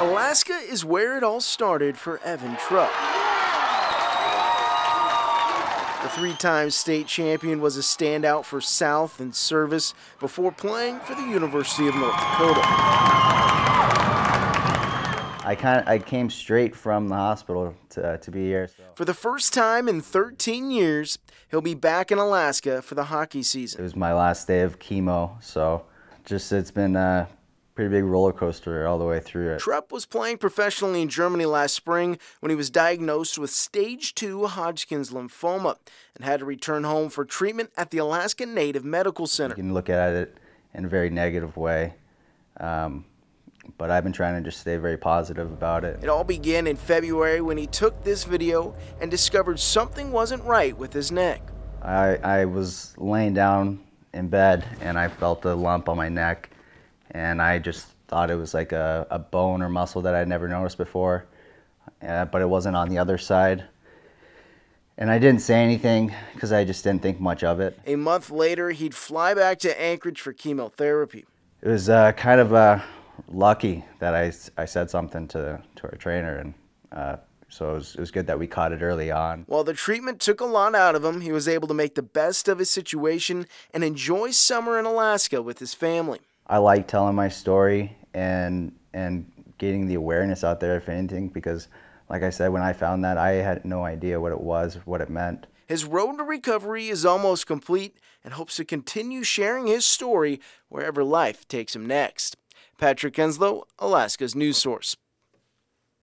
Alaska is where it all started for Evan Trupp. The three-time state champion was a standout for South and service before playing for the University of North Dakota. I kind of, I came straight from the hospital to, uh, to be here. So. For the first time in 13 years, he'll be back in Alaska for the hockey season. It was my last day of chemo, so just it's been uh, pretty big roller coaster all the way through it. Trupp was playing professionally in Germany last spring when he was diagnosed with stage 2 Hodgkin's lymphoma and had to return home for treatment at the Alaska Native Medical Center. You can look at it in a very negative way. Um, but I've been trying to just stay very positive about it. It all began in February when he took this video and discovered something wasn't right with his neck. I, I was laying down in bed and I felt a lump on my neck and I just thought it was like a, a bone or muscle that I'd never noticed before, uh, but it wasn't on the other side. And I didn't say anything because I just didn't think much of it. A month later, he'd fly back to Anchorage for chemotherapy. It was uh, kind of uh, lucky that I, I said something to, to our trainer, and uh, so it was, it was good that we caught it early on. While the treatment took a lot out of him, he was able to make the best of his situation and enjoy summer in Alaska with his family. I like telling my story and and getting the awareness out there, if anything, because like I said, when I found that, I had no idea what it was, what it meant. His road to recovery is almost complete and hopes to continue sharing his story wherever life takes him next. Patrick Enslow, Alaska's news source.